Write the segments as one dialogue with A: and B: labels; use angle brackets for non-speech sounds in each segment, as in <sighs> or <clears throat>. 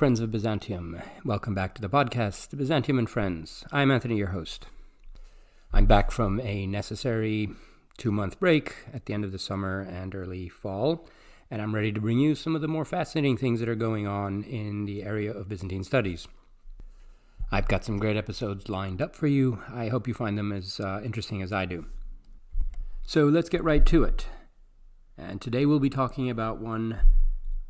A: Friends of Byzantium. Welcome back to the podcast, Byzantium and Friends. I'm Anthony, your host. I'm back from a necessary two month break at the end of the summer and early fall, and I'm ready to bring you some of the more fascinating things that are going on in the area of Byzantine studies. I've got some great episodes lined up for you. I hope you find them as uh, interesting as I do. So let's get right to it. And today we'll be talking about one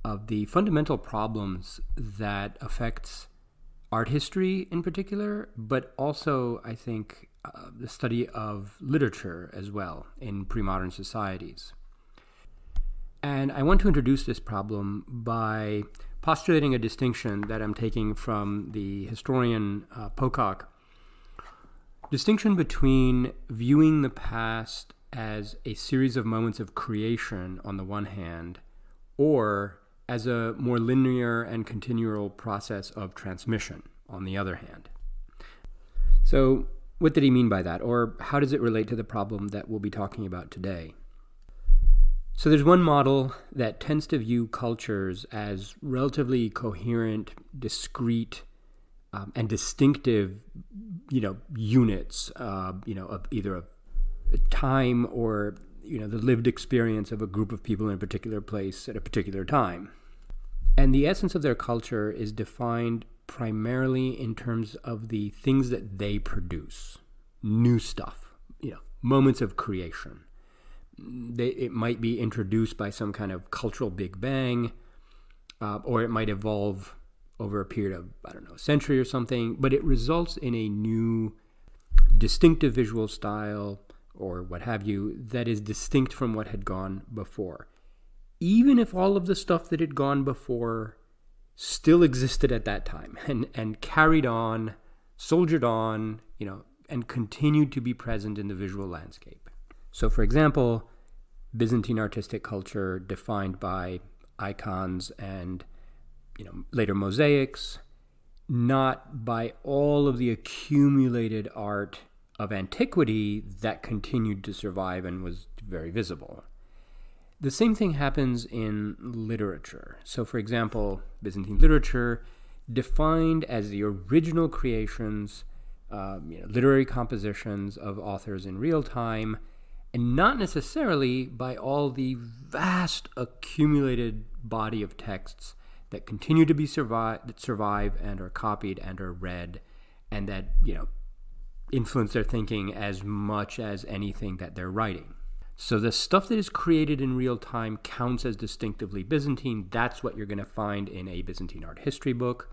A: of the fundamental problems that affects art history in particular, but also, I think, uh, the study of literature as well in pre modern societies. And I want to introduce this problem by postulating a distinction that I'm taking from the historian uh, Pocock. Distinction between viewing the past as a series of moments of creation on the one hand, or as a more linear and continual process of transmission, on the other hand. So, what did he mean by that, or how does it relate to the problem that we'll be talking about today? So, there's one model that tends to view cultures as relatively coherent, discrete, um, and distinctive, you know, units, uh, you know, of either a, time or you know the lived experience of a group of people in a particular place at a particular time. And the essence of their culture is defined primarily in terms of the things that they produce new stuff, you know, moments of creation. They, it might be introduced by some kind of cultural big bang, uh, or it might evolve over a period of, I don't know, a century or something, but it results in a new distinctive visual style or what have you that is distinct from what had gone before even if all of the stuff that had gone before still existed at that time <laughs> and, and carried on, soldiered on, you know, and continued to be present in the visual landscape. So, for example, Byzantine artistic culture defined by icons and you know later mosaics, not by all of the accumulated art of antiquity that continued to survive and was very visible. The same thing happens in literature. So, for example, Byzantine literature, defined as the original creations, um, you know, literary compositions of authors in real time, and not necessarily by all the vast accumulated body of texts that continue to be survive that survive and are copied and are read, and that you know influence their thinking as much as anything that they're writing. So the stuff that is created in real time counts as distinctively Byzantine. That's what you're going to find in a Byzantine art history book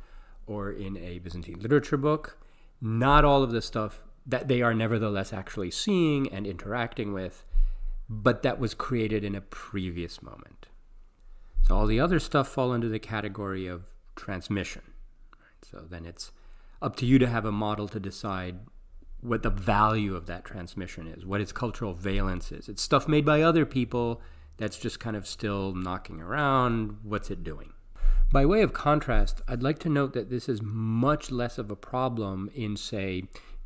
A: or in a Byzantine literature book. Not all of the stuff that they are nevertheless actually seeing and interacting with, but that was created in a previous moment. So all the other stuff fall into the category of transmission. So then it's up to you to have a model to decide what the value of that transmission is, what its cultural valence is. It's stuff made by other people that's just kind of still knocking around. What's it doing? By way of contrast, I'd like to note that this is much less of a problem in, say,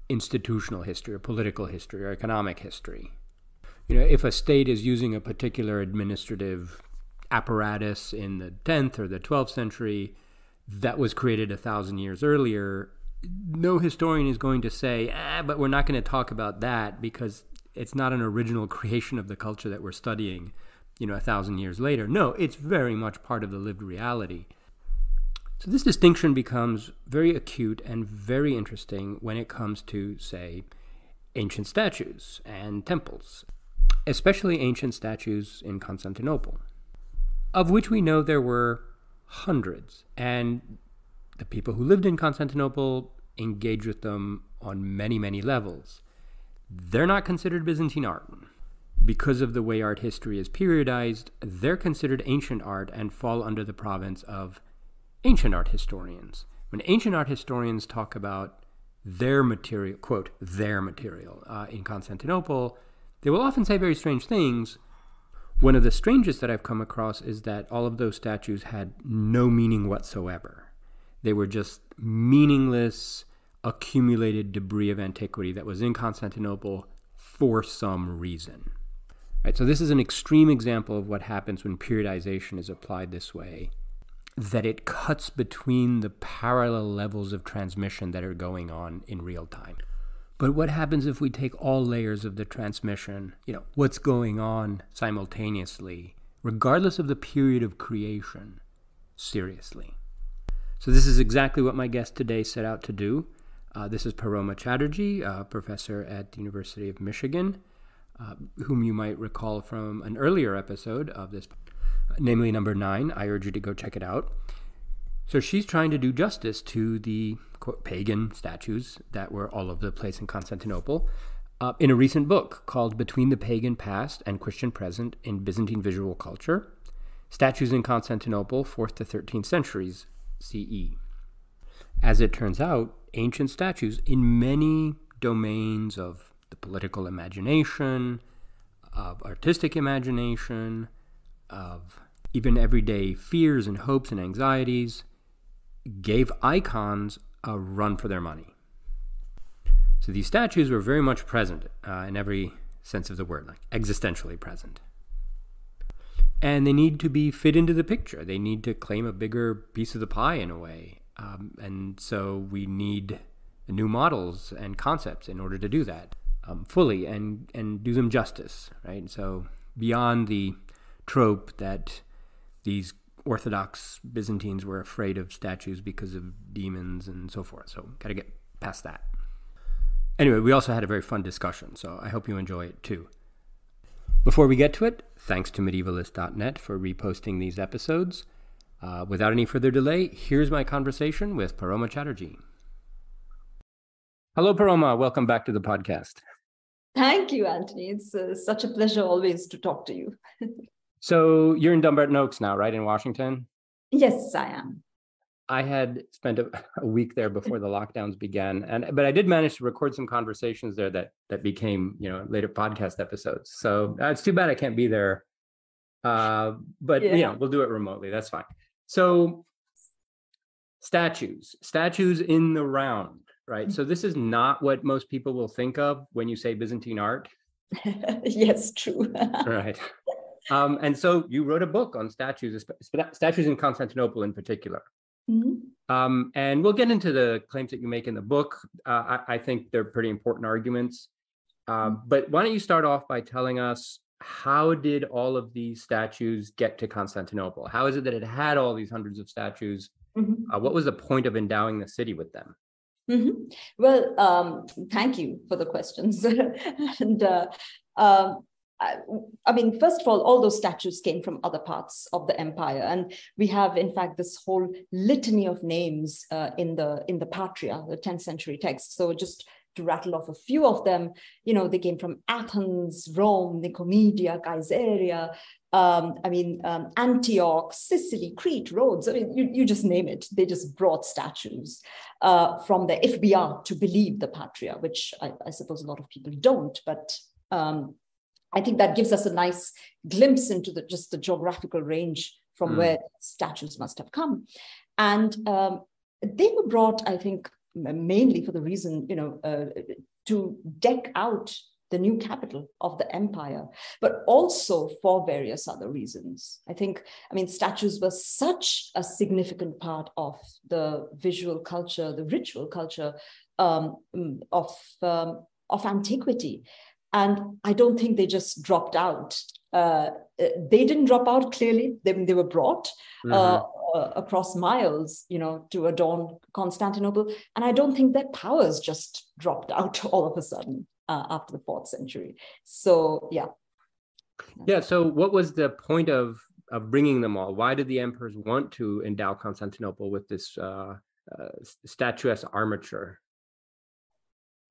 A: institutional history or political history or economic history. You know, if a state is using a particular administrative apparatus in the 10th or the 12th century that was created a thousand years earlier, no historian is going to say, ah, but we're not going to talk about that because it's not an original <laughs> creation of the culture that we're studying, you know, a thousand years later. No, it's very much part of the lived reality. So this distinction becomes very acute and very interesting when it comes to, say, ancient statues and temples, especially ancient statues in Constantinople, of which we know there were hundreds. And the people who lived in Constantinople engaged with them on many, many levels. They're not considered Byzantine art. Because of the way art history is periodized, they're considered ancient art and fall under the province of ancient art historians. When ancient art historians talk about their material, quote, their material uh, in Constantinople, they will often say very strange things. One of the strangest that I've come across is that all of those statues had no meaning whatsoever. They were just meaningless, accumulated debris of antiquity that was in Constantinople for some reason. Right, so this is an extreme example of what happens when periodization is applied this way that it cuts between the parallel levels of transmission that are going on in real time. But what happens if we take all layers of the transmission, you know, what's going on simultaneously, regardless of the period of creation, seriously? So, this is exactly what my guest today set out to do. Uh, this is Paroma Chatterjee, a professor at the University of Michigan, uh, whom you might recall from an earlier episode of this, namely number nine. I urge you to go check it out. So, she's trying to do justice to the quote, pagan statues that were all over the place in Constantinople uh, in a recent book called Between the Pagan Past and Christian Present in Byzantine Visual Culture Statues in Constantinople, 4th to 13th centuries CE. As it turns out, ancient statues in many domains of the political imagination, of artistic imagination, of even everyday fears and hopes and anxieties, gave icons a run for their money. So these statues were very much present uh, in every sense of the word, like existentially present. And they need to be fit into the picture. They need to claim a bigger piece of the pie in a way. Um, and so we need new models and concepts in order to do that um, fully and, and do them justice, right? So beyond the trope that these Orthodox Byzantines were afraid of statues because of demons and so forth. So, got to get past that. Anyway, we also had a very fun discussion, so I hope you enjoy it too. Before we get to it, thanks to medievalists.net for reposting these episodes. Uh, without any further delay, here's my conversation with Paroma Chatterjee. Hello, Paroma. Welcome back to the podcast.
B: Thank you, Anthony. It's uh, such a pleasure always to talk to you. <laughs>
A: So you're in Dumbarton Oaks now, right, in Washington?
B: Yes, I am.
A: I had spent a, <laughs> a, week there before the lockdowns began, and but I did manage to record some conversations there that that became you know later podcast episodes. So uh, it's too bad I can't be there, uh, but yeah. you know we'll do it remotely. That's fine. So statues, statues in the round, right? Mm. So this is not what most people will think of when you say Byzantine art. <laughs>
B: yes, true. <laughs>
A: right. Um, and so you wrote a book on statues, statues in Constantinople in particular. Mm-hmm. Um, and we'll get into the claims that you make in the book. Uh, I, I, think they're pretty important arguments. Uh, but why don't you start off by telling us how did all of these statues get to Constantinople? How is it that it had all these hundreds of statues? Mm-hmm. Uh, what was the point of endowing the city with them?
B: Mm-hmm. Well, um, thank you for the questions. <laughs> and uh, um, I mean, first of all, all those statues came from other parts of the empire, and we have, in fact, this whole litany of names uh, in the in the Patria, the 10th century text. So just to rattle off a few of them, you know, they came from Athens, Rome, Nicomedia, Caesarea. Um, I mean, um, Antioch, Sicily, Crete, Rhodes. I mean, you, you just name it. They just brought statues uh, from we are to believe the Patria, which I, I suppose a lot of people don't, but um, I think that gives us a nice glimpse into the, just the geographical range from mm. where statues must have come. And um, they were brought, I think, mainly for the reason, you know, uh, to deck out the new capital of the empire, but also for various other reasons. I think, I mean, statues were such a significant part of the visual culture, the ritual culture um, of, um, of antiquity. And I don't think they just dropped out. Uh, they didn't drop out clearly. They, they were brought mm-hmm. uh, uh, across miles, you know, to adorn Constantinople. And I don't think their powers just dropped <laughs> out all of a sudden uh, after the fourth century. So, yeah.
A: Yeah. So, what was the point of of bringing them all? Why did the emperors want to endow Constantinople with this uh, uh, statuesque armature?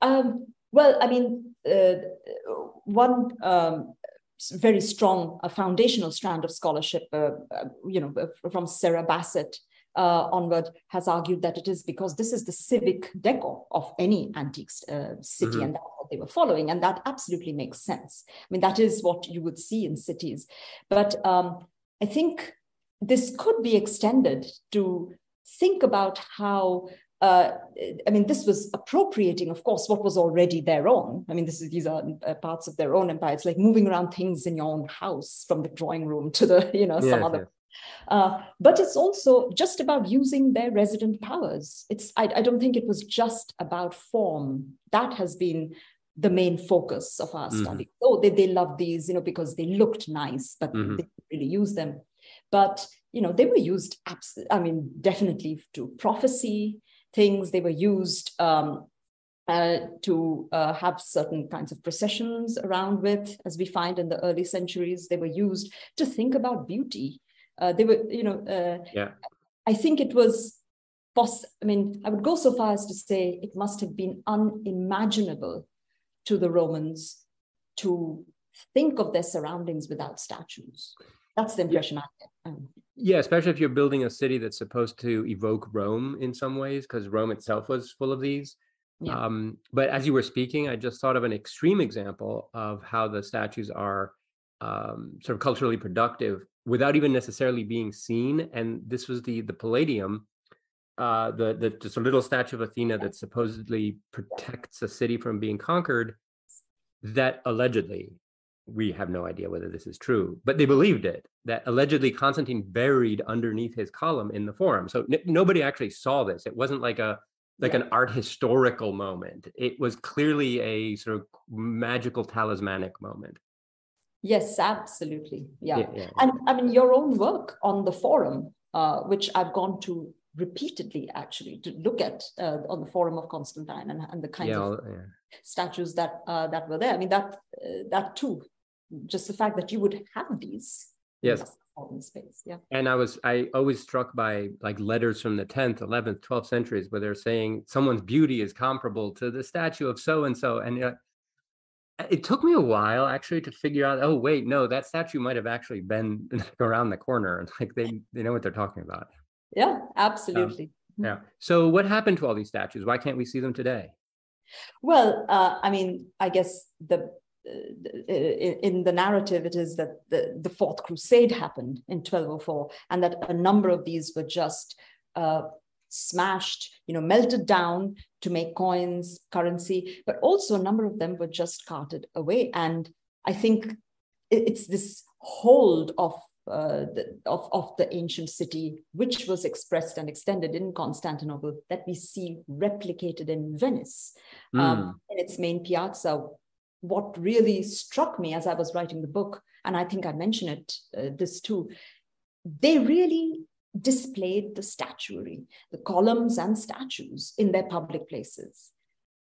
B: Um, well, I mean, uh, one um, very strong uh, foundational strand of scholarship, uh, uh you know, uh, from Sarah Bassett uh, onward, has argued that it is because this is the civic decor of any antique city, mm-hmm. and that's what they were following, and that absolutely makes sense. I mean, that is what you would see in cities, but um, I think this could be extended to think about how uh, I mean, this was appropriating, of course, what was already their own. I mean, this is, these are uh, parts of their own empire. It's like moving around things in your own house from the drawing room to the, you know, some other Uh, but it's also just about using their resident powers. It's I, I, don't think it was just about form. That has been the main focus of our mm-hmm. study. Oh, they, they love these, you know, because they looked nice, but mm-hmm. they didn't really use them. But you know, they were used. Abs- I mean, definitely to prophecy things. They were used um, uh, to uh, have certain kinds of processions around with, as we find in the early centuries. They were used to think about beauty. Uh, they were, you know, uh,
A: yeah.
B: I think it was poss- I mean, I would go so far as to say it must have been unimaginable to the Romans to think of their surroundings without statues. That's the impression yeah. I get. Um,
A: yeah, especially if you're building a city that's supposed to evoke Rome in some ways, because Rome itself was full of these. Yeah. Um, but as you were speaking, I just thought of an extreme example of how the statues are um, sort of culturally productive without even necessarily being seen. And this was the the Palladium, uh, the the just a little statue of Athena that supposedly protects a city from being conquered. That allegedly, we have no idea whether this is true, but they believed it. That allegedly Constantine buried underneath his column in the Forum. So n- nobody actually saw this. It wasn't like a like yeah. an art historical moment. It was clearly a sort of magical talismanic moment.
B: Yes, absolutely. Yeah. yeah, yeah. And I mean, your own work on the forum, uh, which I've gone to repeatedly actually to look at uh, on the forum of Constantine and, and the kinds yeah, of statues that uh, that were there. I mean, that uh, that too, just the fact that you would have these.
A: Yes.
B: In space, yeah.
A: And I was I always struck by like letters from the 10th, 11th, 12th centuries where they're saying someone's beauty is comparable to the statue of so and so, and it took me a while actually to figure out oh wait no that statue might have actually been <laughs> around the corner. And <laughs> like they they know what they're talking about.
B: Yeah absolutely.
A: Um, yeah. So what happened to all these statues? Why can't we see them today?
B: Well uh, i mean i guess the uh, in the narrative, it is that the, the Fourth Crusade happened in 1204, and that a number of these were just uh, smashed, you know, melted down to make coins, currency, but also a number of them were just carted away. And I think it's this hold of uh, the, of, of the ancient city, which was expressed and extended in Constantinople, that we see replicated in Venice mm. um, in its main piazza. What really struck me as I was writing the book, and I think I mentioned it uh, this too, they really displayed the statuary, the columns and statues in their public places.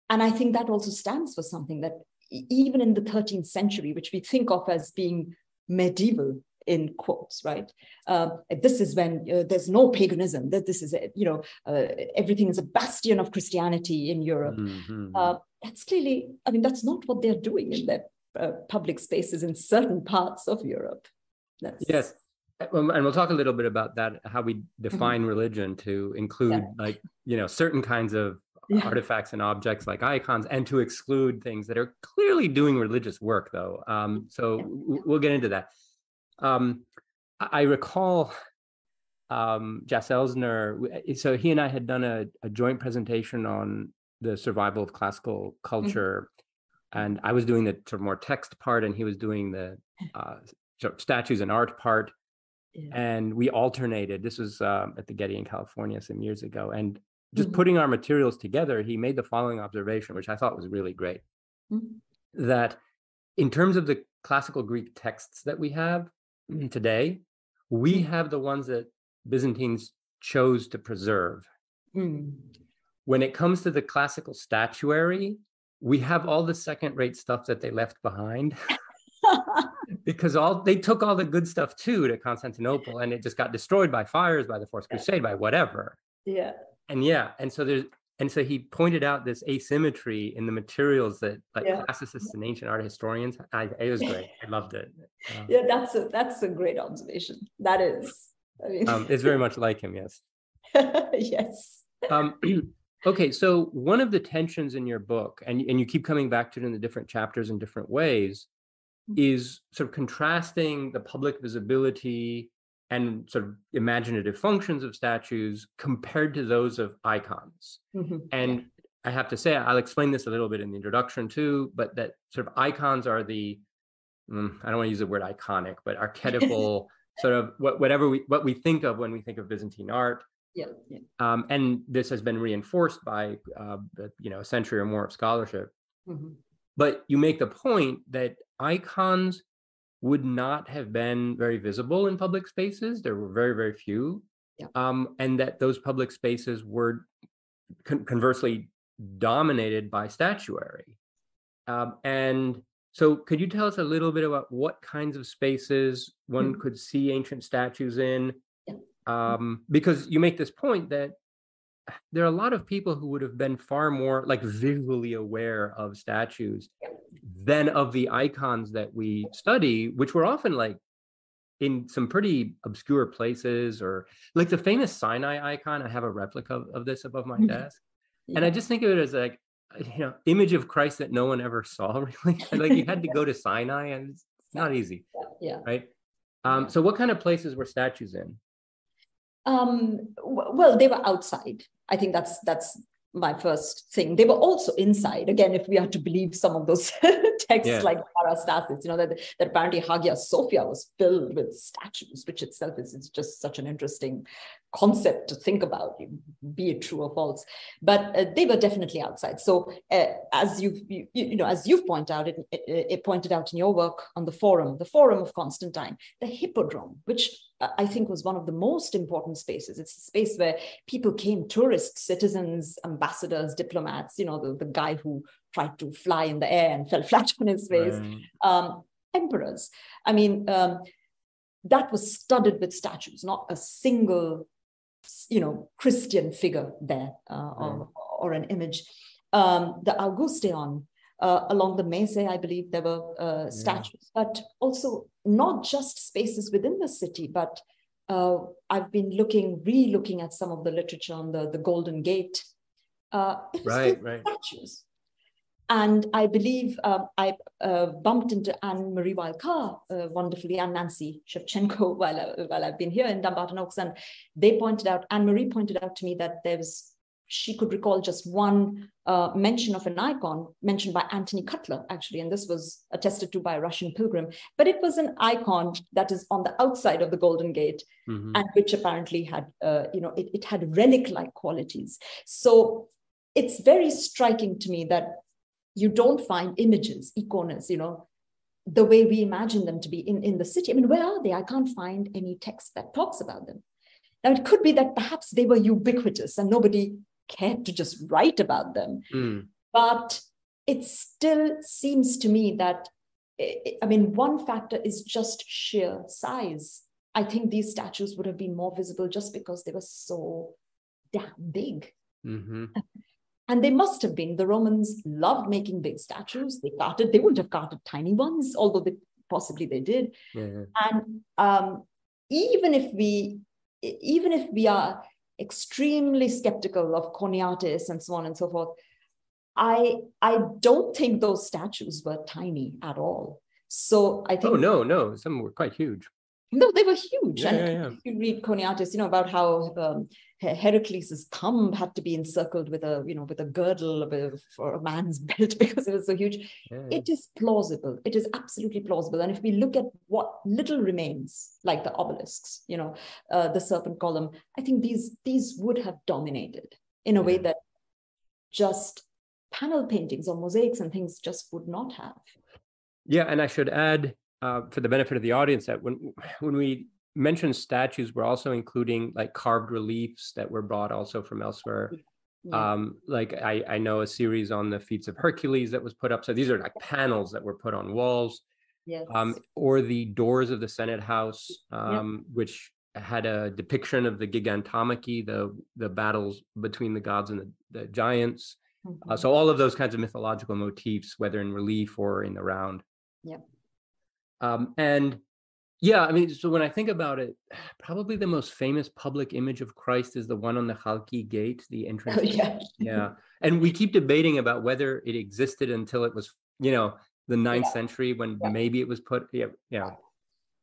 B: And I think that also stands for something that even in the 13th century, which we think of as being medieval in quotes, right? Uh, this is when uh, there's no paganism, that this is, you know, uh, everything is a bastion of Christianity in Europe. Mm-hmm. That's clearly, I mean, that's not what they're doing in their uh, public spaces in certain parts of Europe.
A: That's... Yes, and we'll talk a little bit about that how we define mm-hmm. religion to include yeah. like you know certain kinds of yeah. artifacts and objects like icons and to exclude things that are clearly doing religious work though um, so yeah. we'll get into that um, i recall um, Jas Elsner, so he and I had done a, a, joint presentation on the survival of classical mm-hmm. culture, mm-hmm. and I was doing the sort of more text part, and he was doing the uh, sort of statues and art part and we alternated. This was um, at the Getty in California some years ago, and just mm-hmm. putting our materials together, he made the following observation, which I thought was really great. Mm-hmm. That in terms of the classical Greek texts that we have today, we mm-hmm. have the ones that Byzantines chose to preserve. Mm. When it comes to the classical statuary, we have all the second rate stuff that they left behind. <laughs> because all they took all the good stuff too to Constantinople and it just got destroyed by fires, by the Fourth Crusade, by whatever.
B: Yeah.
A: And yeah, and so there's and so he pointed out this asymmetry in the materials that like yeah. classicists and ancient art historians. I, it was great. I loved it.
B: Um, yeah, that's a that's a great observation. That is.
A: I mean, um, it's very much like him. Yes. <laughs>
B: yes.
A: Um, <clears throat> okay, so one of the tensions in your book, and and you keep coming back to it in the different chapters in different ways, is sort of contrasting the public visibility and sort of imaginative functions of statues compared to those of icons. Mm-hmm. And I have to say, I'll explain this a little bit in the introduction too, but that sort of icons are the, mm, I don't want to use the word iconic, but <laughs> archetypal sort of what, whatever we what we think of when we think of Byzantine art.
B: Yeah, yeah.
A: Um, and this has been reinforced by uh, you know a century or more of scholarship. Mm-hmm. But you make the point that icons would not have been very visible in public spaces. There were very, very few. Yeah. Um, and that those public spaces were con- conversely dominated by statuary. Um, and so, could you tell us a little bit about what kinds of spaces one mm-hmm. could see ancient statues in? Yeah. Um, because you make this point that there are a lot of people who would have been far more like visually aware of statues than of the icons that we study, which were often like in some pretty obscure places or like the famous Sinai icon. I have a replica of, of this above my mm-hmm. <laughs> desk. Yeah. And I just think of it as like, you know, image of Christ that no one ever saw <laughs> really. <laughs> like you had to go to Sinai and it's not easy.
B: Yeah.
A: Right. Um. So what kind of places were statues in?
B: Um, well, they were outside. I think that's that's my first thing. They were also inside. Again, if we are to believe some of those <laughs> texts yeah. like Parastasis, you know, that, that apparently Hagia Sophia was filled with statues, which itself is, is just such an interesting concept to think about, be it true or false. But uh, they were definitely outside. So uh, as you've, you, you, know, as you've pointed out, it, it, it pointed out in your work on the forum, the forum of Constantine, the hippodrome, which I think was one of the most important spaces. It's a space where people came, tourists, citizens, ambassadors, diplomats, you know, the, the guy who tried to fly in the air and fell <laughs> flat on his face, right. um, emperors. I mean, um, that was studded with statues, not a single, you know, Christian figure there uh, or, or, an image. Um, the Augusteon, uh, along the Mese, I believe there were uh, statues, yeah. but also not just spaces within the city, but uh, I've been looking, re-looking at some of the literature on the, the Golden Gate.
A: Uh, right, right.
B: Statues. And I believe um, I uh, bumped into Annemarie Weyl Carr uh, wonderfully and Nancy Ševčenko <laughs> while, I, while I've been here in Dumbarton Oaks. And they pointed out, Anne Marie pointed out to me that there was she could recall just one uh, mention of an icon mentioned by Anthony Cutler, actually, and this was attested to by a Russian pilgrim. But it was an icon that is on the outside of the Golden Gate, mm-hmm. and which apparently had, uh, you know, it, it had relic-like qualities. So it's very striking to me that you don't find images, iconas, you know, the way we imagine them to be in, in the city. I mean, where are they? I can't find any text that talks about them. Now, it could be that perhaps they were ubiquitous and nobody cared to just write about them. Mm. But it still seems to me that, I mean, one factor is just sheer size. I think these statues would have been more visible just because they were so damn big. Mm-hmm. <laughs> And they must have been. The Romans loved making big statues. They carted, they wouldn't have carted tiny ones, although they possibly they did. Yeah. And um, even if we even if we are extremely skeptical of Choniates and so on and so forth. I I don't think those statues were tiny at all. So I think.
A: Oh no, no, some were quite huge.
B: No, they were huge. Yeah, and yeah, yeah. you read Choniates, you know about how um, Heracles's thumb had to be encircled with a, you know, with a girdle for a man's <laughs> belt because it was so huge. It is plausible. It is absolutely plausible. And if we look at what little remains, like the obelisks, you know, uh, the serpent column, I think these these would have dominated in a way that just panel paintings or mosaics and things just would not have.
A: Yeah, and I should add, uh, for the benefit of the audience, that when <sighs> when we mentioned statues, we're also including like carved reliefs that were brought also from elsewhere. Yeah. Um, like I, I know a series on the feats of Hercules that was put up. So these are like panels that were put on walls.
B: Yes.
A: Um, or the doors of the Senate House, um, yeah. which had a depiction of the Gigantomachy, the the battles between the gods and the, the giants. Uh, mm-hmm. Uh, so all of those kinds of mythological motifs, whether in relief or in the round.
B: Yeah.
A: Um, and yeah, I mean, so when I think about it, <sighs> probably the most famous public image of Christ is the one on the Chalki Gate, the <laughs> entrance.
B: Oh, yeah.
A: yeah. And we keep debating about whether it existed until it was, you know, the ninth yeah. century when yeah. maybe it was put. Yeah. Yeah.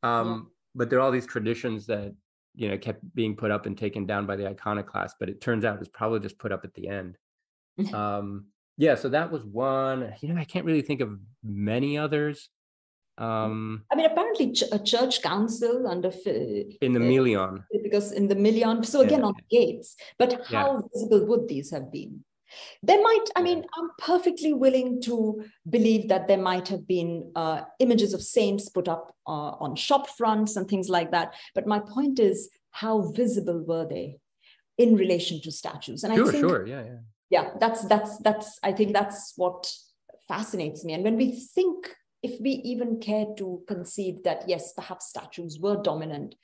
A: Um. But there are all these traditions that, you know, kept being put up and taken down by the iconoclast, but it turns out it's probably just put up at the end. <laughs> um, yeah. So that was one. You know, I can't really think of many others. Um,
B: I mean, apparently, ch- a church council under
A: in the Milion
B: because in the Milion. So again, yeah. on gates. But how yeah. visible would these have been? There might, I mean, I'm perfectly willing to believe that there might have been uh, images of saints put up uh, on shop fronts and things like that. But my point is, how visible were they in relation to statues?
A: And sure, I think, sure, yeah, yeah,
B: yeah. That's that's that's. I think that's what fascinates me. And when we think, if we even care to concede that yes, perhaps statues were dominant,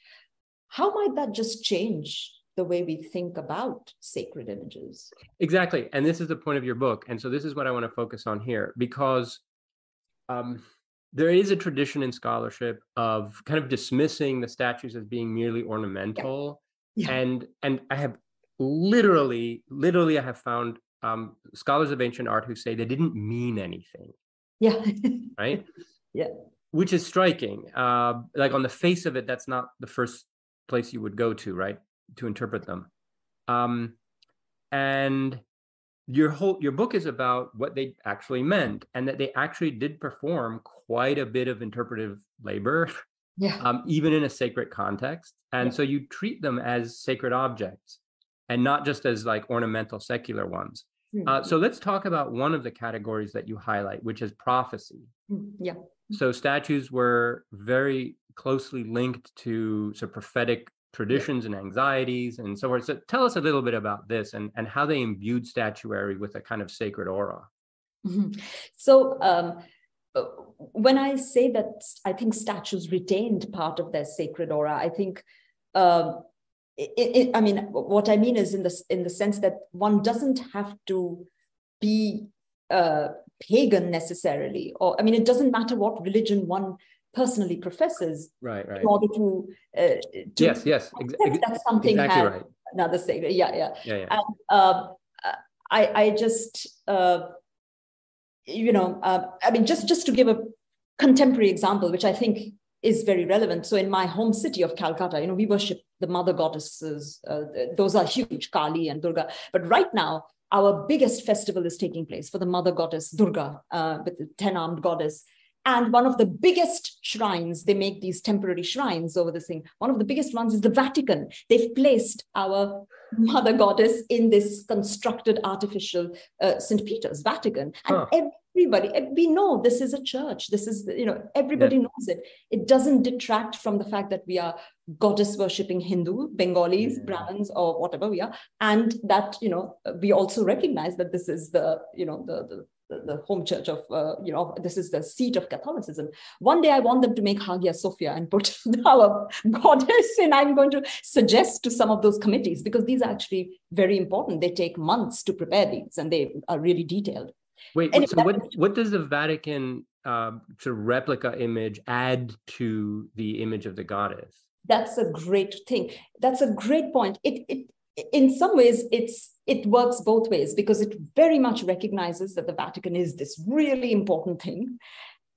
B: how might that just change the way we think about sacred images.
A: Exactly. And this is the point of your book. And so this is what I want to focus on here because um, there is a tradition in scholarship of kind of dismissing the statues as being merely ornamental. Yeah. Yeah. And and I have literally, literally, I have found um, scholars of ancient art who say they didn't mean anything.
B: Yeah.
A: right. <laughs>
B: Yeah.
A: Which is striking. Uh, like on the face of it, that's not the first place you would go to, right? to interpret them. Um, and your whole your book is about what they actually meant and that they actually did perform quite a bit of interpretive labor
B: yeah. <laughs>
A: um, even in a sacred context and yeah. so you treat them as sacred objects and not just as like ornamental secular ones mm-hmm. uh, so let's talk about one of the categories that you highlight which is prophecy
B: mm-hmm. yeah
A: so statues were very closely linked to so prophetic traditions and anxieties and so forth. So tell us a little bit about this and, and how they imbued statuary with a kind of sacred aura.
B: Mm-hmm. So um, uh, when I say that I think statues retained part of their sacred aura, I think um, it, it, I mean what I mean is in the in the sense that one doesn't have to be uh, pagan necessarily, or I mean it doesn't matter what religion one personally professes
A: right, right.
B: in order to, uh, to
A: yes yes
B: ex- that's something
A: exactly right.
B: another thing yeah yeah,
A: yeah, yeah.
B: And, uh, I, I just uh, you know uh, i mean just just to give a contemporary example which i think is very relevant so in my home city of calcutta you know we worship the mother goddesses uh, those are huge kali and durga. But right now our biggest festival is taking place for the mother goddess durga uh, with the 10 armed goddess and one of the biggest shrines, they make these temporary shrines over this thing. One of the biggest ones is the Vatican. They've placed our mother goddess in this constructed artificial uh, St. Peter's Vatican. And huh. everybody, we know this is a church. This is, you know, everybody yeah. knows it. It doesn't detract from the fact that we are goddess worshipping Hindu, Bengalis, yeah. Brahmins, or whatever we are. And that, you know, we also recognize that this is the, you know, the, the the, home church of, uh, you know, this is the seat of Catholicism. One day I want them to make Hagia Sophia and put <laughs> our goddess, and I'm going to suggest to some of those committees because these are actually very important. They take months to prepare these and they are really detailed.
A: Wait, anyway, so what, what does the Vatican uh, sort of replica image add to the image of the goddess?
B: That's a great thing. That's a great point. It, it in some ways it's it works both ways because it very much recognizes that the vatican is this really important thing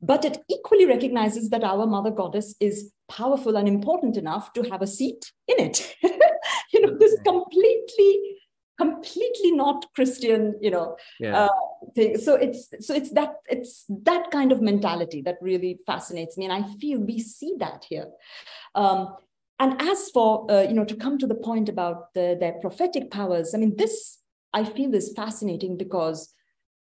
B: but it equally recognizes that our mother goddess is powerful and important enough to have a seat in it. <laughs> You know this completely completely not christian you know
A: yeah. uh,
B: thing. So it's so it's that it's that kind of mentality that really fascinates me and i feel we see that here. Um, and as for, uh, you know, to come to the point about the, their prophetic powers, I mean, this I feel is fascinating because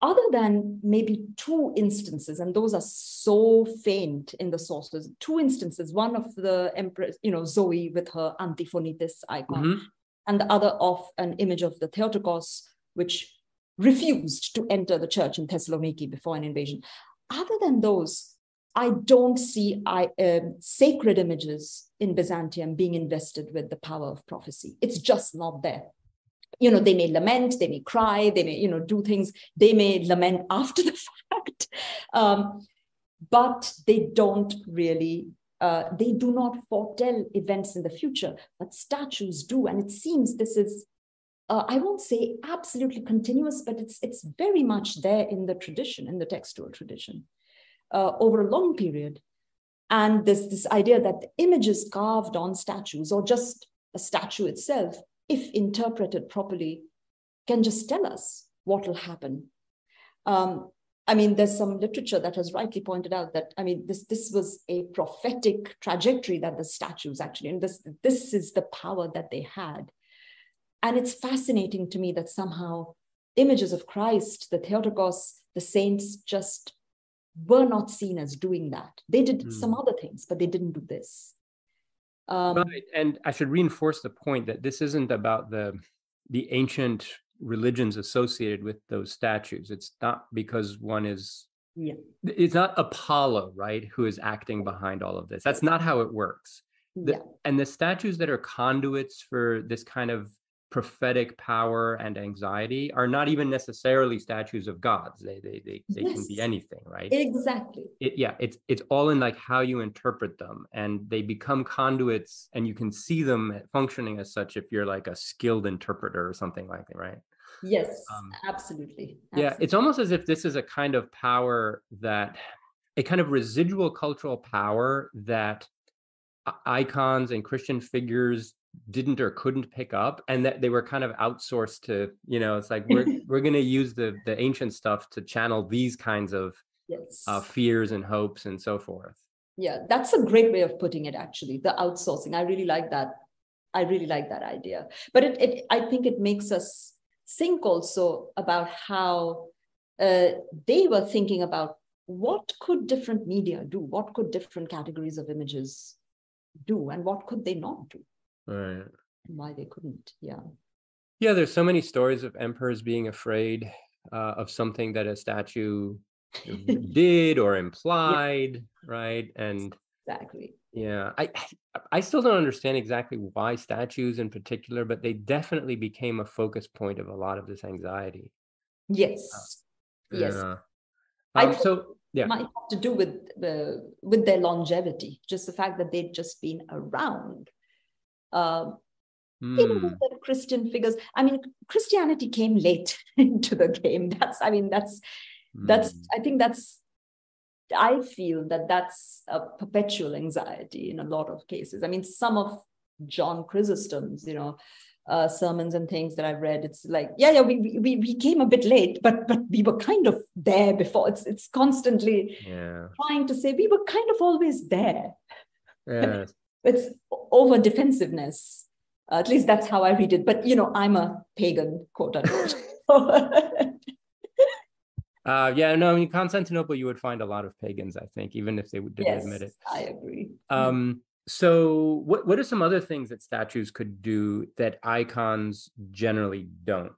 B: other than maybe two instances, and those are so faint in the sources, two instances, one of the Empress, you know, Zoe with her Antiphonitis icon, mm-hmm. and the other of an image of the Theotokos, which refused to enter the church in Thessaloniki before an invasion. Other than those, I don't see I, um, sacred images in Byzantium being invested with the power of prophecy. It's just not there. You know, they may lament, they may cry, they may, you know, do things, they may lament <laughs> after the fact, um, but they don't really, uh, they do not foretell events in the future, but statues do. And it seems this is uh, I won't say absolutely continuous, but it's it's very much there in the tradition, in the textual tradition uh, over a long period. And there's this idea that the images carved on statues or just a statue itself, if interpreted properly, can just tell us what will happen. Um, I mean, there's some literature that has rightly pointed out that I mean, this this was a prophetic trajectory that the statues actually, and this this is the power that they had. And it's fascinating to me that somehow images of Christ, the Theotokos, the saints, just were not seen as doing that. They did mm. some other things, but they didn't do this.
A: Um, right, and I should reinforce the point that this isn't about the the ancient religions associated with those statues. It's not because one is yeah. It's not Apollo, right, who is acting behind all of this. That's not how it works. The, yeah. And the statues that are conduits for this kind of prophetic power and anxiety are not even necessarily statues of gods they they they, they yes. can be anything right
B: exactly
A: it, yeah it's it's all in like how you interpret them and they become conduits and you can see them functioning as such if you're like a skilled interpreter or something like that right
B: yes um, absolutely. absolutely
A: yeah it's almost as if this is a kind of power that a kind of residual cultural power that icons and christian figures didn't or couldn't pick up and that they were kind of outsourced to you know it's like we're <laughs> we're going to use the the ancient stuff to channel these kinds of yes. uh, fears and hopes and so forth
B: yeah that's a great way of putting it actually the outsourcing i really like that i really like that idea but it, it i think it makes us think also about how uh, they were thinking about what could different media do what could different categories of images do and what could they not do
A: right.
B: Why they couldn't yeah.
A: Yeah there's so many stories of emperors being afraid uh, of something that a statue <laughs> did or implied yeah. right? And
B: exactly.
A: yeah i <sighs> i still don't understand exactly why statues in particular but they definitely became a focus point of a lot of this anxiety.
B: Yes. Uh, yes. um, I so yeah. might have to do with the with their longevity just the fact that they'd just been around uh, mm. know, hmm. the Christian figures. I mean, Christianity came late <laughs> into the game. That's, I mean, that's, mm. that's, hmm. I think that's, I feel that that's a perpetual anxiety in a lot of cases. I mean, some of John Chrysostom's, you know, uh, sermons and things that I've read, it's like, yeah, yeah, we, we we came a bit late, but but we were kind of there before. It's it's constantly
A: yeah.
B: trying to say we were kind of always there.
A: Yes
B: it's over defensiveness. Uh, at least that's how I read it. But you know, I'm a pagan, quote unquote. <laughs> <laughs>
A: uh, yeah, no, in Constantinople, you would find a lot of pagans, I think, even if they didn't yes, admit it.
B: I agree.
A: Um, so, what, what are some other things that statues could do that icons generally don't?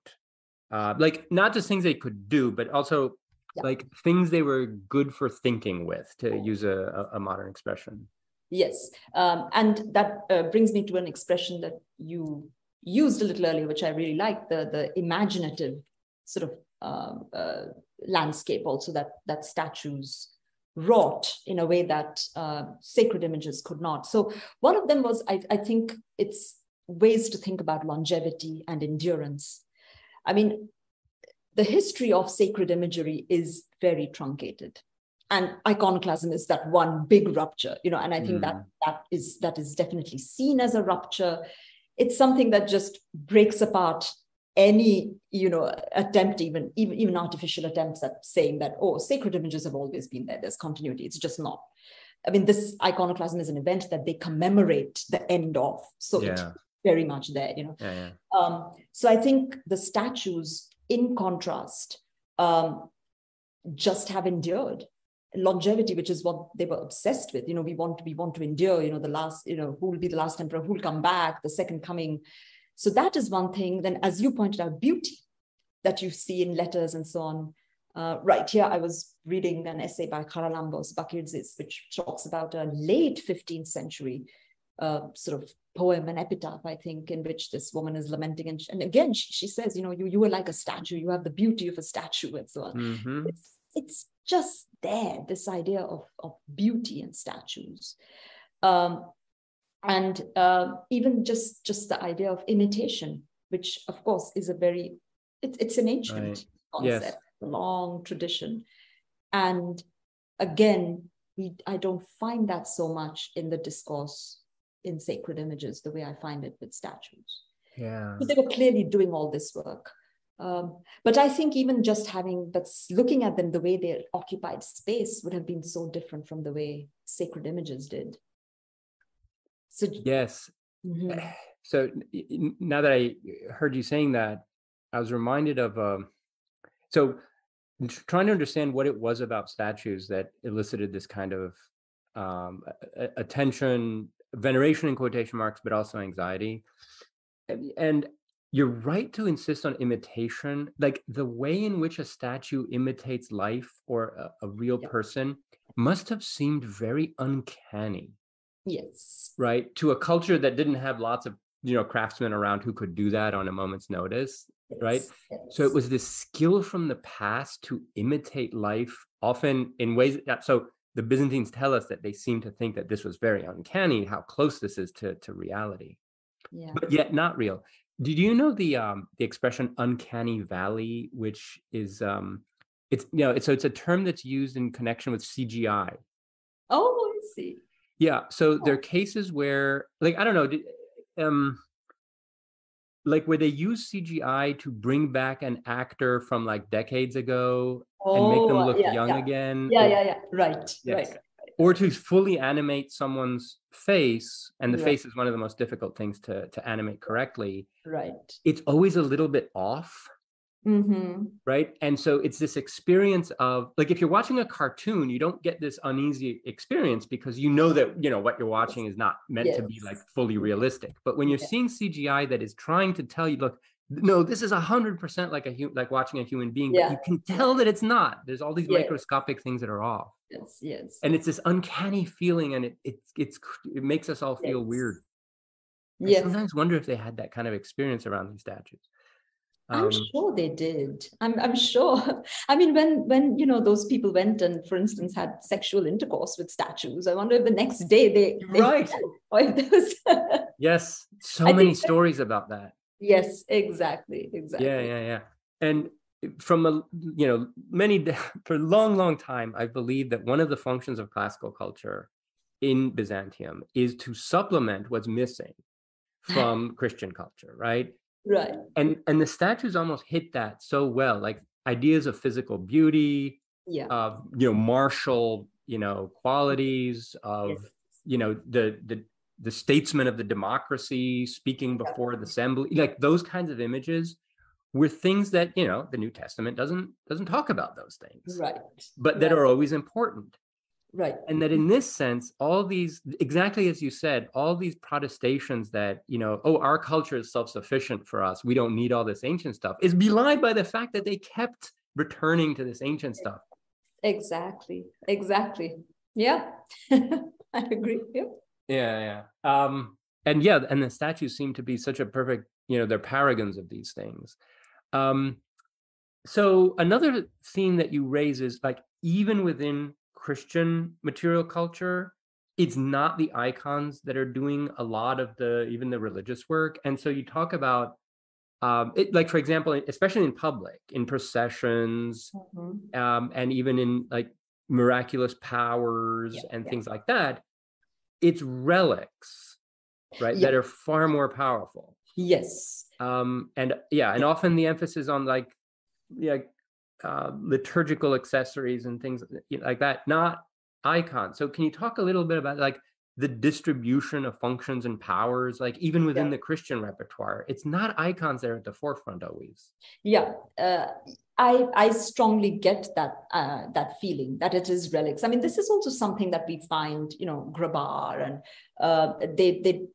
A: Uh, like, not just things they could do, but also yeah. like things they were good for thinking with, to use a, a modern expression.
B: Yes, um, and that uh, brings me to an expression that you used a little earlier, which I really like the the imaginative sort of um, uh, landscape also that that statues wrought in a way that uh, sacred images could not. So one of them was, I, I think, it's ways to think about longevity and endurance. I mean, the history of sacred imagery is very truncated and iconoclasm is that one big rupture you know and i think mm. that that is that is definitely seen as a rupture it's something that just breaks apart any you know attempt even even even artificial attempts at saying that oh sacred images have always been there there's continuity it's just not i mean this iconoclasm is an event that they commemorate the end of so yeah. it's very much there you know
A: yeah, yeah.
B: Um, so i think the statues in contrast um, just have endured longevity which is what they were obsessed with you know we want to we want to endure you know the last you know who will be the last emperor who will come back the second coming so that is one thing then as you pointed out beauty that you see in letters and so on uh, right here i was reading an essay by Charalambos Bakirtzis which talks about a late 15th century uh, sort of poem and epitaph, I think, in which this woman is lamenting. And, and again, she, she, says, you know, you, you were like a statue, you have the beauty of a statue, and so on.
A: Mm-hmm.
B: It's, it's just there, this idea of, of beauty in statues. Um, and uh, even just, just the idea of imitation, which of course is a very, it, it's an ancient right. concept, yes. long tradition. And again, we, I don't find that so much in the discourse in sacred images the way I find it with statues.
A: Yeah.
B: They were clearly doing all this work Um, but I think even just having, but looking at them the way they occupied space would have been so different from the way sacred images did.
A: So yes. Mm-hmm. So now that I heard you saying that, I was reminded of. Um, so trying to understand what it was about statues that elicited this kind of um, attention, veneration in quotation marks, but also anxiety. And you're right to insist on imitation. Like the way in which a statue imitates life or a, a real yeah. person must have seemed very uncanny.
B: Yes.
A: Right. To a culture that didn't have lots of, you know, craftsmen around who could do that on a moment's notice. Yes. Right. Yes. So it was this skill from the past to imitate life, often in ways that so the Byzantines tell us that they seem to think that this was very uncanny, how close this is to, to reality. Yeah. But yet not real. Did you know the um the expression uncanny valley, which is um it's you know it's so it's a term that's used in connection with CGI.
B: Oh, I see.
A: Yeah. So oh. there are cases where like I don't know, um like where they use CGI to bring back an actor from like decades ago oh, and make them oh, look yeah, young
B: yeah.
A: again.
B: Yeah, or, yeah, yeah. Right. Yes. Right
A: or to fully animate someone's face and the face is one of the most difficult things to to animate correctly
B: right.
A: it's always a little bit off.
B: Mm-hmm.
A: right? And so it's this experience of like if you're watching a cartoon you don't get this uneasy experience because you know that you know what you're watching is not meant yes. to be like fully realistic. But when you're seeing cgi that is trying to tell you look no this is a hundred percent like a hu- like watching a human being yeah. but you can tell that it's not there's all these microscopic things that are off
B: yes yes
A: and it's this uncanny feeling and it it's it's it makes us all feel yes. weird I
B: yes
A: sometimes wonder if they had that kind of experience around these statues
B: um, I'm sure they did. I'm, I'm sure. <laughs> I mean, when when you know those people went and, for instance, had sexual intercourse with statues, I wonder if the next day they, they
A: right. Or if was yes, so I many stories that, about that.
B: Yes, exactly, exactly.
A: Yeah, yeah, yeah. And from a you know many <laughs> for a long long time i believe that one of the functions of classical culture in byzantium is to supplement what's missing <laughs> from christian culture right
B: right
A: and and the statues almost hit that so well like ideas of physical beauty
B: yeah
A: of you know martial you know qualities of yes. you know the the the statesman of the democracy speaking before the assembly like those kinds of images were things that you know the new testament doesn't doesn't talk about those things
B: right.
A: but that
B: right.
A: are always important.
B: Right.
A: And that in this sense all these exactly as you said all these protestations that you know oh our culture is self-sufficient for us we don't need all this ancient stuff is belied by the fact that they kept returning to this ancient stuff.
B: Exactly. Exactly. Yeah. <laughs> I agree. Yeah
A: yeah yeah um and yeah and the statues seem to be such a perfect you know they're paragons of these things um, so another theme that you raise is like even within Christian material culture, it's not the icons that are doing a lot of the even the religious work. And so you talk about um, it, like for example, especially in public, in processions, mm-hmm. um, and even in like miraculous powers yeah, and yeah. things like that, it's relics, right, yeah. that are far more powerful.
B: Yes.
A: Um, and yeah, and often the emphasis on like, yeah, uh, liturgical accessories and things like that, not icons. So can you talk a little bit about like the distribution of functions and powers, like even within yeah. the Christian repertoire? It's not icons that are at the forefront always.
B: Yeah. Uh, I, I strongly get that uh, that feeling that it is relics. I mean, this is also something that we find, you know, Grabar and uh, they they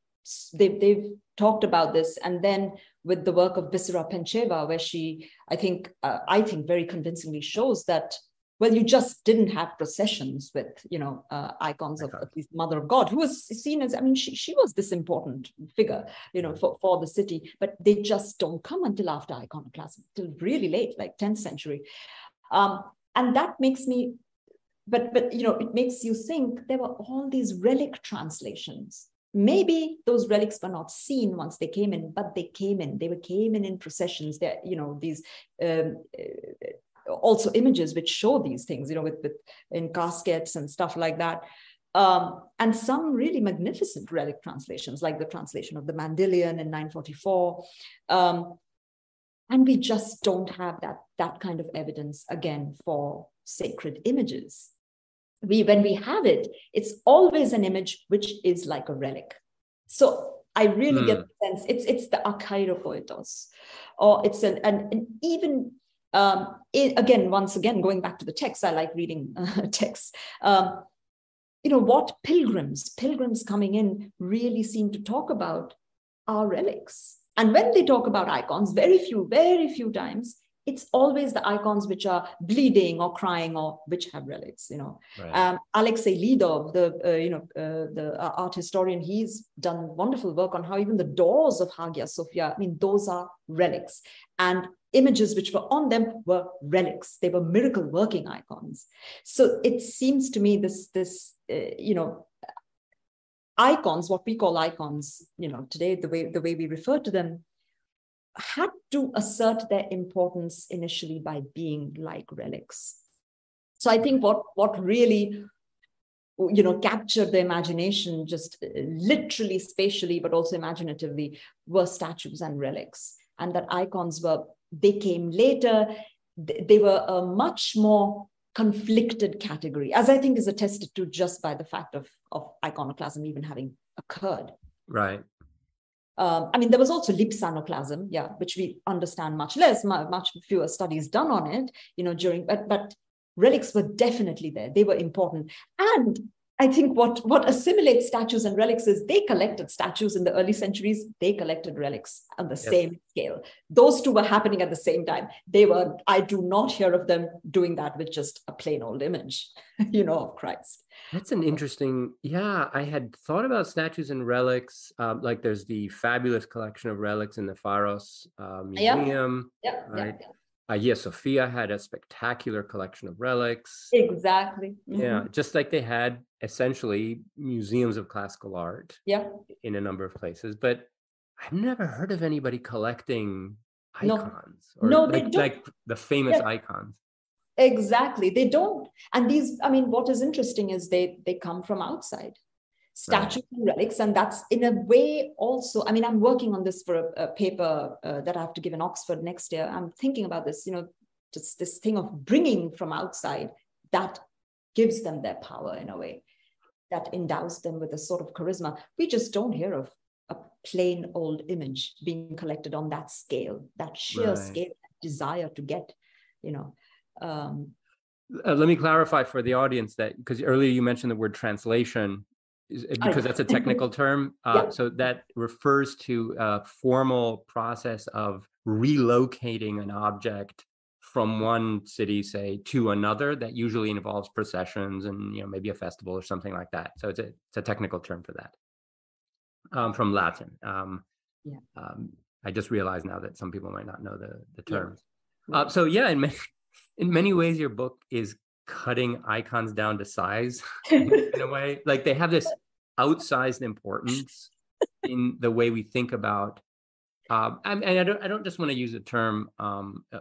B: they they've talked about this, and then with the work of Bissera Pentcheva, where she, I think, uh, I think very convincingly shows that well, you just didn't have processions with, you know, uh, icons of at least Mother of God, who was seen as, I mean, she, she was this important figure, you know, for, for the city, but they just don't come until after iconoclasm, till really late, like 10th century. Um, and that makes me, but, but, you know, it makes you think there were all these relic translations. Maybe those relics were not seen once they came in but they came in. They were came in in processions. There you know these um, also images which show these things you know with, with in caskets and stuff like that um, and some really magnificent relic translations like the translation of the Mandylion in 944 um, And we just don't have that, that kind of evidence again for sacred images. We, when we have it, it's always an image which is like a relic. So I really mm. get the sense it's it's the acheiropoietos, or it's an, an, an even um, it, again once again going back to the text. I like reading <laughs> uh, texts. Um, you know what pilgrims pilgrims coming in really seem to talk about are relics, and when they talk about icons, very few, very few times it's always the icons which are bleeding or crying or which have relics you know right. um, alexei lidov the uh, you know uh, the uh, art historian he's done wonderful work on how even the doors of hagia sophia i mean those are relics and images which were on them were relics they were miracle working icons so it seems to me this this uh, you know icons what we call icons you know today the way the way we refer to them had to assert their importance initially by being like relics. So I think what, what really you know captured the imagination just uh, literally spatially but also imaginatively were statues and relics and that icons were they came later they were a much more conflicted category as i think is attested to just by the fact of, of iconoclasm even having occurred
A: right
B: um, I mean, there was also lipsanoclasm, yeah, which we understand much less, much fewer studies done on it, you know, during, but, but relics were definitely there. They were important. And I think what, what assimilates statues and relics is they collected statues in the early centuries, they collected relics on the yes. same scale. Those two were happening at the same time. They were, I do not hear of them doing that with just a plain old image, <laughs> you know, of Christ.
A: That's an interesting, yeah. I had thought about statues and relics. Um, like there's the fabulous collection of relics in the Pharos uh, Museum.
B: Yeah, yeah, right? Yeah.
A: Hagia Sophia had a spectacular collection of relics.
B: Exactly.
A: Mm-hmm. Yeah, just like they had essentially museums of classical art.
B: Yeah.
A: In a number of places, but I've never heard of anybody collecting icons
B: no, or no,
A: like, like the famous yeah. icons.
B: Exactly. They don't. And these, I mean, what is interesting is they they come from outside statues and relics and that's in a way also i mean i'm working on this for a, a paper uh, that i have to give in oxford next year. I'm thinking about this you know just this thing of bringing from outside that gives them their power in a way that endows them with a sort of charisma. We just don't hear of a plain old image being collected on that scale that sheer right. scale that desire to get you know um,
A: uh, let me clarify for the audience that because earlier you mentioned the word translation because that's a technical term. Uh, yeah. So that refers to a formal process of relocating an object from one city, say, to another. That usually involves processions and you know maybe a festival or something like that. So it's a it's a technical term for that um, from Latin. Um, yeah. Um, I just realized now that some people might not know the the terms. Yeah. Uh, so yeah, in many, <laughs> in many ways, your book is cutting icons down to size <laughs> in <laughs> a way. Like they have this outsized importance in the way we think about. Um, and I don't, I don't just want to use the term um, uh,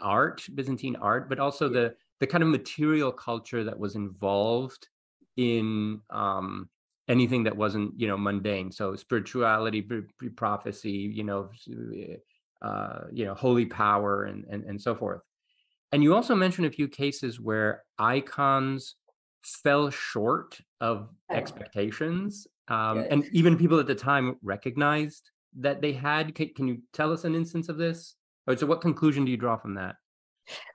A: art, Byzantine art, but also the the kind of material culture that was involved in um, anything that wasn't, you know, mundane. So spirituality, prophecy, you know, uh, you know, holy power, and and and so forth. And you also mentioned a few cases where icons fell short of expectations. Um, and even people at the time recognized that they had. Can, can you tell us an instance of this? Or so what conclusion do you draw from that?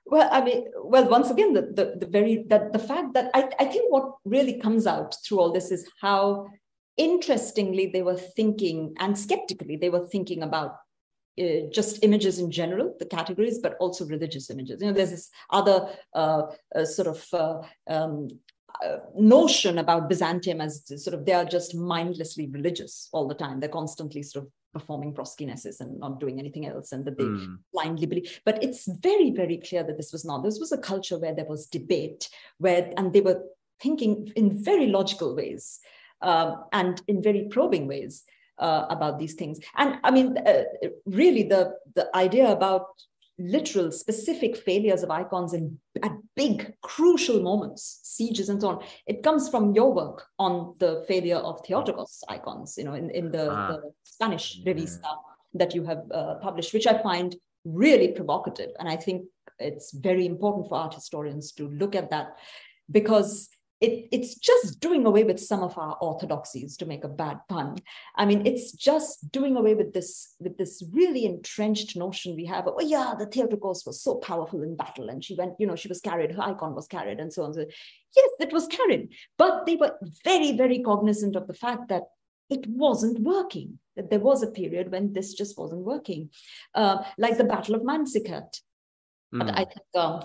B: Well, I mean, well, once again, the, the, the very that the fact that I, I think what really comes out through all this is how interestingly they were thinking and skeptically they were thinking about uh, just images in general, the categories, but also religious images. You know, there's this other uh, uh, sort of uh, um, uh, notion about Byzantium as sort of they are just mindlessly religious all the time. They're constantly sort of performing proskynesis and not doing anything else, and that they mm. blindly believe. But it's very, very clear that this was not. This was a culture where there was debate, where and they were thinking in very logical ways um, and in very probing ways uh, about these things. And I mean, uh, really, the the idea about literal specific failures of icons in at big crucial moments sieges and so on it comes from your work on the failure of theotokos icons you know in, in the, ah, the spanish revista that you have uh, published which i find really provocative. And I think it's very important for art historians to look at that because it, it's just doing away with some of our orthodoxies to make a bad pun. I mean it's just doing away with this with this really entrenched notion we have of, oh yeah the theotokos was so powerful in battle and she went you know she was carried her icon was carried and so on. So yes it was carried but they were very very cognizant of the fact that it wasn't working that there was a period when this just wasn't working. Uh, like the battle of manzikert. Mm. i think um,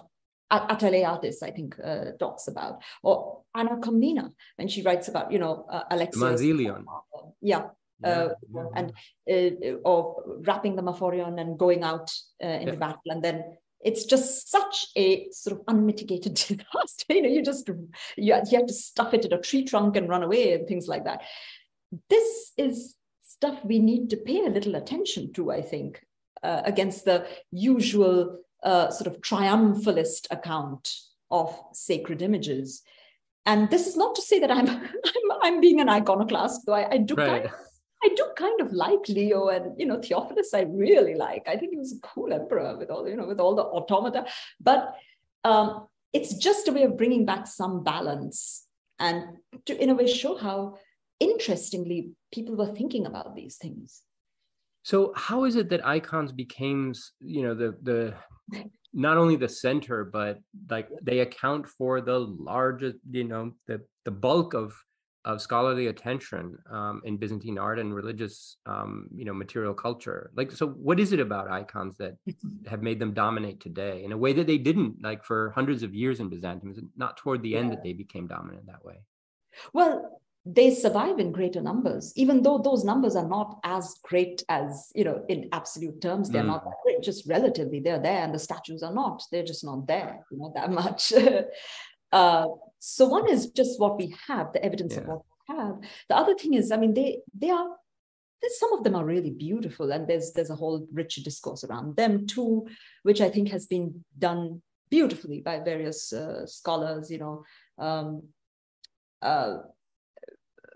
B: Attaleiates, I think, uh, talks about, or Anna Komnene, when she writes about, you know, uh, Alexios. Yeah. Uh, yeah. and uh, or wrapping the Maphorion and going out uh, into yeah. battle, and then it's just such a sort of unmitigated <laughs> disaster. you know, you just you, you have to stuff it in a tree trunk and run away and things like that. This is stuff we need to pay a little attention to, I think, uh, against the usual uh, sort of triumphalist account of sacred images. And this is not to say that I'm <laughs> I'm, I'm being an iconoclast, though I, I do right. kind of, I do kind of like Leo and you know Theophilus. I really like. I think he was a cool emperor with all you know with all the automata. But um, it's just a way of bringing back some balance and to in a way show how interestingly people were thinking about these things.
A: So how is it that icons became, you know, the the not only the center, but like they account for the largest, you know, the the bulk of of scholarly attention um, in Byzantine art and religious, um, you know, material culture. Like, so what is it about icons that <laughs> have made them dominate today in a way that they didn't, like, for hundreds of years in Byzantium? Is it not toward the end that they became dominant that way?
B: Well, they survive in greater numbers, even though those numbers are not as great as, you know, in absolute terms, they're mm. not that great, just relatively, they're there and the statues are not, they're just not there, you know, that <laughs> much. uh, so one is just what we have, the evidence yeah. of what we have. The other thing is, I mean, they they are some of them are really beautiful and there's there's a whole rich discourse around them too which i think has been done beautifully by various uh, scholars you know um, uh,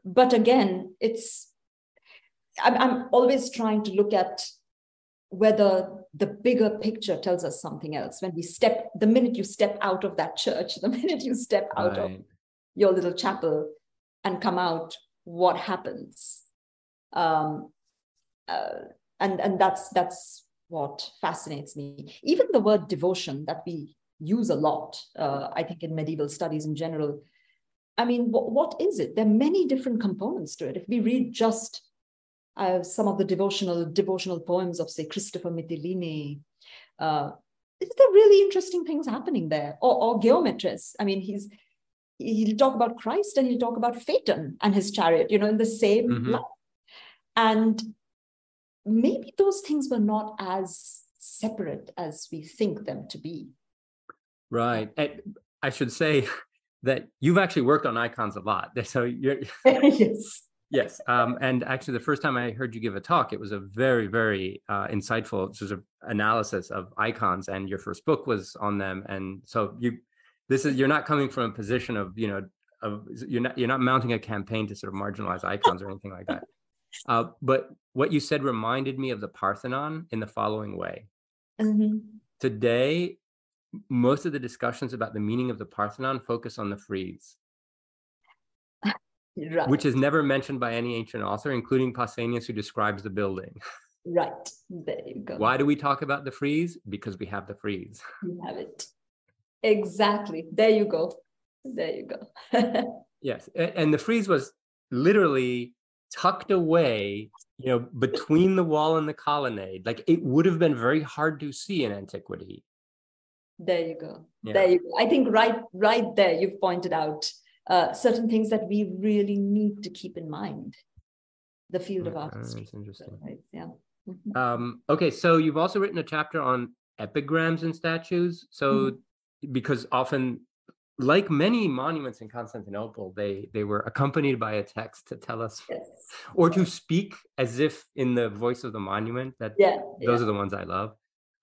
B: but again, it's I'm, I'm always trying to look at whether the bigger picture tells us something else. When we step, the minute you step out of that church, <laughs> the minute you step out right. of your little chapel and come out, what happens? Um, uh, and and that's that's what fascinates me. Even the word devotion that we use a lot, uh, I think in medieval studies in general, I mean, what, what is it? There are many different components to it. If we read just uh, some of the devotional devotional poems of, say, Christopher Mitilini, uh, there are really interesting things happening there. Or, or Geometres. I mean, he's he'll talk about Christ and he'll talk about Phaeton and his chariot, you know, in the same mm-hmm. And maybe those things were not as separate as we think them to be.
A: Right. And I should say that you've actually worked on icons a lot. <laughs> So you're <laughs>
B: yes.
A: Yes, um, and actually, the first time I heard you give a talk, it was a very, very uh, insightful sort of analysis of icons, and your first book was on them. And so you, this is you're not coming from a position of you know of you're not you're not mounting a campaign to sort of marginalize icons or anything like that. <laughs> Uh, but what you said reminded me of the Parthenon in the following way. Mm-hmm. Today, most of the discussions about the meaning of the Parthenon focus on the frieze, <laughs> right. which is never mentioned by any ancient author, including Pausanias, who describes the building.
B: Right. There you go.
A: Why do we talk about the frieze? Because we have the frieze.
B: We have it. Exactly. There you go. There you go. <laughs>
A: yes. And the frieze was literally tucked away, you know, between the wall and the colonnade. Like it would have been very hard to see in antiquity
B: there you go. Yeah. There you go. I think right, right there, you've pointed out uh, certain things that we really need to keep in mind. The field of art. That's
A: interesting.
B: Right? Yeah.
A: Mm-hmm. Um, okay, so you've also written a chapter on epigrams and statues. So, mm-hmm. because often, like many monuments in Constantinople, they they were accompanied by a text to tell us, yes. or to speak as if in the voice of the monument. That yeah, those yeah. are the ones I love.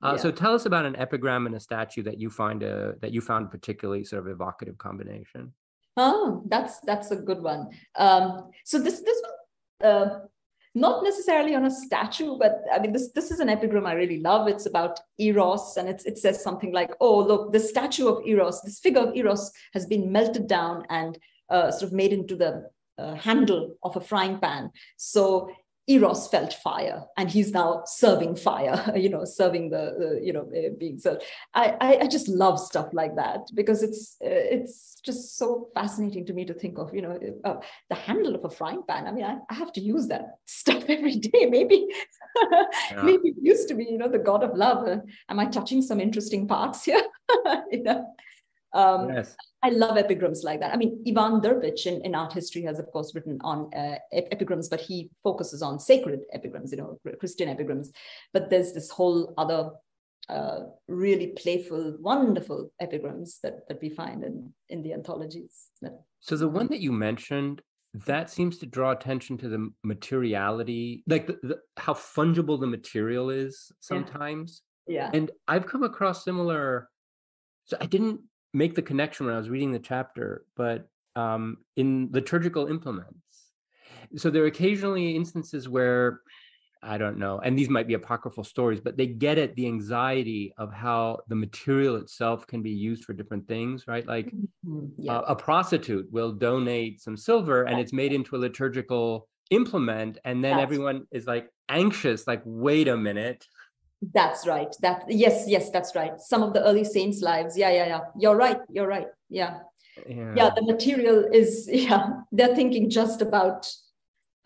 A: Uh, yeah. So tell us about an epigram and a statue that you find a that you found particularly sort of evocative combination.
B: Oh, that's that's a good one. Um, so this this one, uh, not necessarily on a statue, but I mean, this, this is an epigram I really love. It's about Eros, and it's, it says something like, oh, look, the statue of Eros, this figure of Eros has been melted down and uh, sort of made into the uh, handle of a frying pan. So Eros felt fire and he's now serving fire, <laughs> you know, serving the, the you know, uh, being served. I, I, I, just love stuff like that because it's, uh, it's just so fascinating to me to think of, you know, uh, the handle of a frying pan. I mean, I, I have to use that <laughs> stuff every day. Maybe, yeah. maybe it used to be, you know, the God of love. Uh, am I touching some interesting parts here? <laughs> you know? Um, yes. I love epigrams like that. I mean, Ivan Drpić in, in art history has, of course, written on uh, epigrams, but he focuses on sacred epigrams, you know, Christian epigrams. But there's this whole other uh, really playful, wonderful epigrams that, that we find in, in the anthologies.
A: So the one that you mentioned, that seems to draw attention to the materiality, like the, the, how fungible the material is sometimes.
B: Yeah.
A: yeah. And I've come across similar. So I didn't make the connection when I was reading the chapter, but um, in liturgical implements. So there are occasionally instances where I don't know, and these might be apocryphal stories, but they get at the anxiety of how the material itself can be used for different things, right? Like mm-hmm. yeah. uh, a prostitute will donate some silver and it's made into a liturgical implement, and then everyone is like anxious, like, wait a minute,
B: that's right. That yes, yes, that's right. Some of the early saints' lives. Yeah, yeah, yeah. You're right. You're right. Yeah. Yeah. yeah the material is <laughs> yeah. They're thinking just about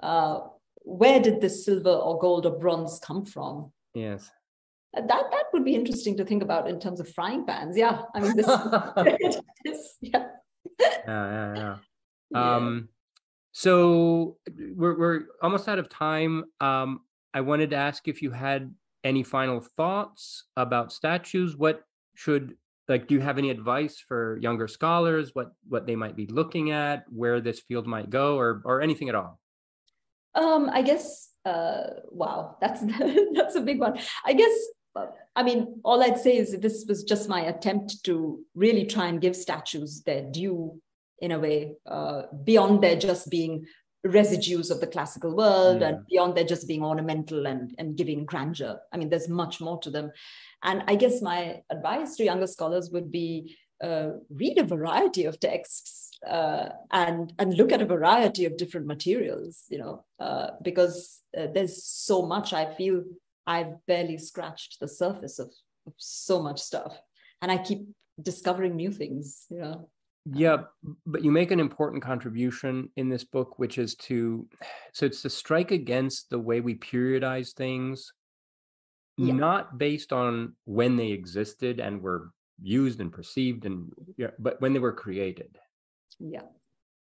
B: uh, where did this silver or gold or bronze come from?
A: Yes.
B: That that would be interesting to think about in terms of frying pans. Yeah. I mean this. <laughs> <laughs> this
A: yeah. Yeah, yeah, yeah. yeah. Um. So we're we're almost out of time. Um. I wanted to ask if you had any final thoughts about statues? What should like do you have any advice for younger scholars? What what they might be looking at where this field might go or or anything at all?
B: Um i guess uh wow that's <laughs> that's a big one. I guess uh, i mean all i'd say is this was just my attempt to really try and give statues their due in a way uh, beyond their just being residues of the classical world yeah. and beyond their just being ornamental and, and giving grandeur. I mean, there's much more to them. And I guess my advice to younger scholars would be uh, read a variety of texts uh, and and look at a variety of different materials. You know, uh, because uh, there's so much. I feel I've barely scratched the surface of, of so much stuff, and I keep discovering new things. You know.
A: Yeah, but you make an important contribution in this book, which is to <sighs> so it's to strike against the way we periodize things, yeah. not based on when they existed and were used and perceived, and mm-hmm. yeah, but when they were created.
B: Yeah.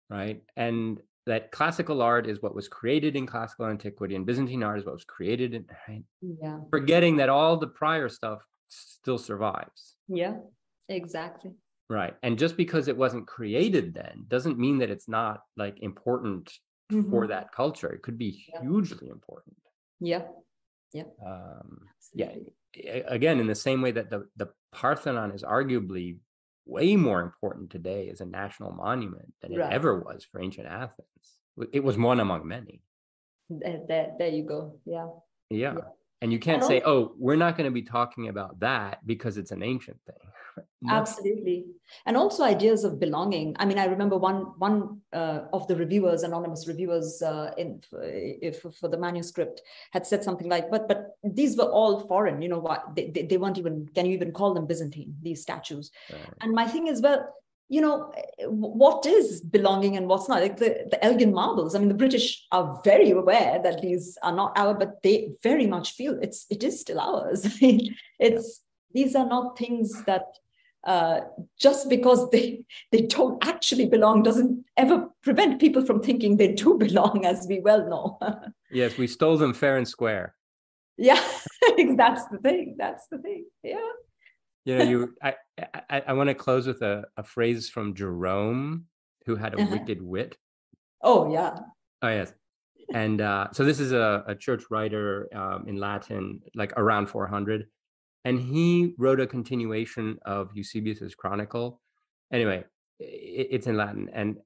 A: Right. And that classical art is what was created in classical antiquity, and Byzantine art is what was created in <laughs> right.
B: Yeah.
A: Forgetting that all the prior stuff still survives.
B: Yeah. Exactly.
A: Right. And just because it wasn't created then doesn't mean that it's not like important mm-hmm. for that culture. It could be yeah. hugely important.
B: Yeah. Yeah. Um,
A: yeah. Again, in the same way that the, the Parthenon is arguably way more important today as a national monument than it right. ever was for ancient Athens. It was one among many.
B: There, there, there you go. Yeah.
A: Yeah. yeah. And you can't say, oh, we're not going to be talking about that because it's an ancient thing. <laughs>
B: Absolutely, and also ideas of belonging. I mean, I remember one one uh, of the reviewers, anonymous reviewers, uh, in if for the manuscript, had said something like, "But but these were all foreign. You know what? They, they, they weren't even. Can you even call them Byzantine? These statues?" Right. And my thing is, well, you know what is belonging and what's not like the, the elgin marbles i mean the british are very aware that these are not our but they very much feel it's it is still ours <laughs> i mean it's these are not things that uh, just because they they don't actually belong doesn't ever prevent people from thinking they do <laughs> belong, as we well know. <laughs>
A: yes, we stole them fair and square.
B: Yeah, that's the thing. That's the thing. Yeah.
A: You know, you. I I, I want to close with a, a phrase from Jerome, who had a uh-huh. wicked wit.
B: Oh yeah.
A: Oh yes. And uh, so this is a, a church writer um, in Latin, like around 400 and he wrote a continuation of Eusebius's Chronicle. Anyway, it, it's in Latin, and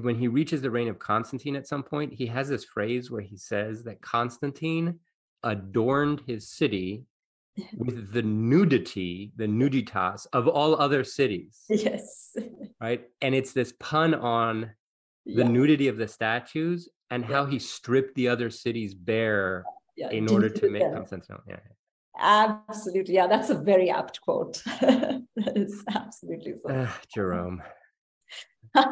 A: when he reaches the reign of Constantine at some point, he has this phrase where he says that Constantine adorned his city with the nudity, the nuditas of all other cities.
B: Yes.
A: Right. And it's this pun on the
B: Yeah,
A: nudity of the statues and how he stripped the other cities bare
B: yeah,
A: in order to make
B: them.
A: Constantinople. Yeah.
B: Absolutely. Yeah, that's a very apt quote. <laughs> that is absolutely so.
A: Ah, Jerome. <laughs>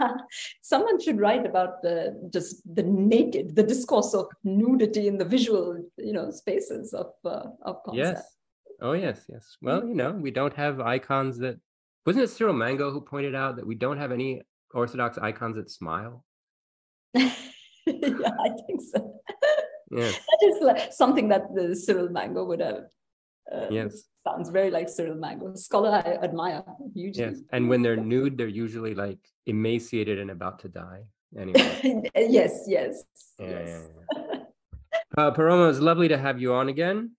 B: Someone should write about the just the naked, the discourse of nudity in the visual, you know, spaces of uh, of concept.
A: Yes. Oh, yes. Yes. Well, you know, we don't have icons that. Wasn't it Cyril Mango who pointed out that we don't have any Orthodox icons that smile? <laughs>
B: yeah, I think so.
A: Yes. <laughs>
B: That is like something that the Cyril Mango would have. Uh,
A: Yes.
B: Sounds very like Cyril Mango. Scholar I admire hugely.
A: Yes. And when they're nude, they're usually like emaciated and about to die. Anyway. <laughs>
B: yes, yes.
A: Yeah,
B: yes.
A: yeah, yeah. Uh, Paroma, it's lovely to have you on again.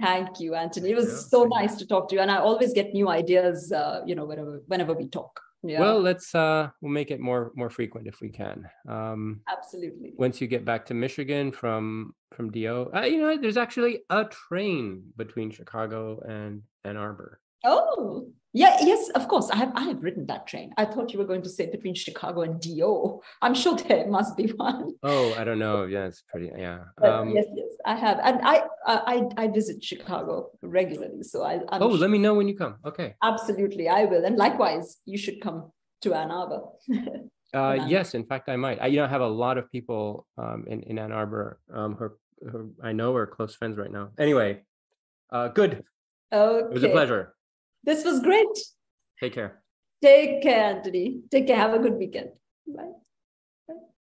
B: Thank you, Anthony. It was
A: Yeah,
B: so
A: you.
B: nice to talk to you, and I always get new ideas. Uh, you know, whenever whenever we talk. Yeah,
A: Well, let's uh we'll make it more more frequent if we can. Um
B: absolutely.
A: once you get back to Michigan from from DO, uh, you know, there's actually a train between Chicago and Ann Arbor.
B: Oh, yeah, yes, of course. I have I have ridden that train. I thought you were going to say between Chicago and Do. I'm sure there must be one.
A: Oh, I don't know. Yeah, it's pretty. Yeah. Um,
B: yes, yes, I have, and I I I visit Chicago regularly, so I. I'm
A: oh,
B: su-
A: let me know when you come. Okay.
B: absolutely I will, and likewise, you should come to Ann Arbor. <laughs>
A: Uh, yes, in fact, I might. I, you know, I have a lot of people um, in in Ann Arbor um, who, are- who I know are close friends right now. Anyway, uh, good.
B: okay,
A: It was a pleasure.
B: This was great.
A: Take care.
B: Take care, Anthony. Take care. Have a good weekend. Bye.